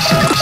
Shoot!